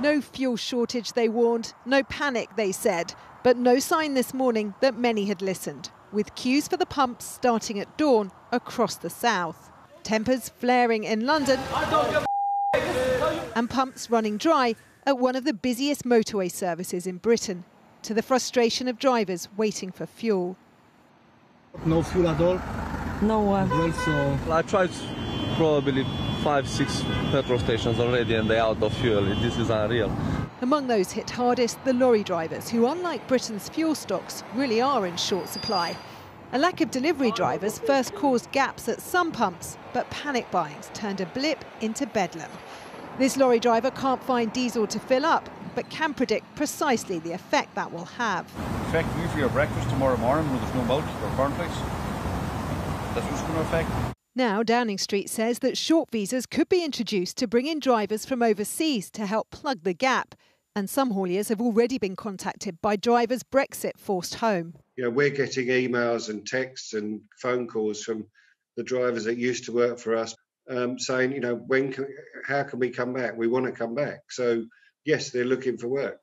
No fuel shortage, they warned. No panic, they said. But no sign this morning that many had listened, with queues for the pumps starting at dawn across the south. Tempers flaring in London and pumps running dry at one of the busiest motorway services in Britain, to the frustration of drivers waiting for fuel. No fuel at all. No one. Well, so I tried probably five, six petrol stations already and they're out of fuel. This is unreal. Among those hit hardest, the lorry drivers, who, unlike Britain's fuel stocks, really are in short supply. A lack of delivery drivers first caused gaps at some pumps, but panic buying's turned a blip into bedlam. This lorry driver can't find diesel to fill up, but can predict precisely the effect that will have. Affect you for your breakfast tomorrow morning when there's no milk or cornflakes. That's what's going to affect. Now, Downing Street says that short visas could be introduced to bring in drivers from overseas to help plug the gap. And some hauliers have already been contacted by drivers Brexit forced home. You know, we're getting emails and texts and phone calls from the drivers that used to work for us um, saying, you know, when, can, how can we come back? We want to come back. So, yes, they're looking for work.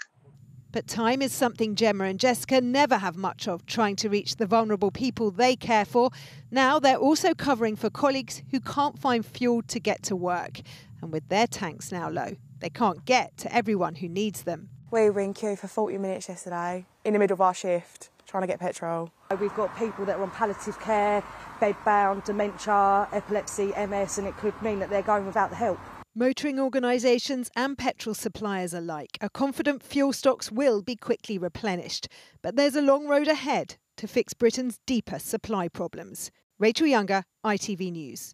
But time is something Gemma and Jessica never have much of, trying to reach the vulnerable people they care for. Now they're also covering for colleagues who can't find fuel to get to work. And with their tanks now low, they can't get to everyone who needs them. We were in queue for 40 minutes yesterday, in the middle of our shift, trying to get petrol. We've got people that are on palliative care, bedbound, dementia, epilepsy, MS, and it could mean that they're going without the help. Motoring organisations and petrol suppliers alike are confident fuel stocks will be quickly replenished. But there's a long road ahead to fix Britain's deeper supply problems. Rachel Younger, ITV News.